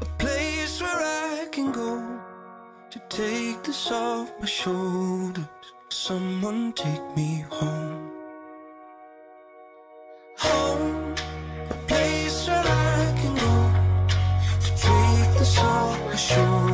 A place where I can go to take this off my shoulders. Someone take me home. Home, a place where I can go to take this off my shoulders.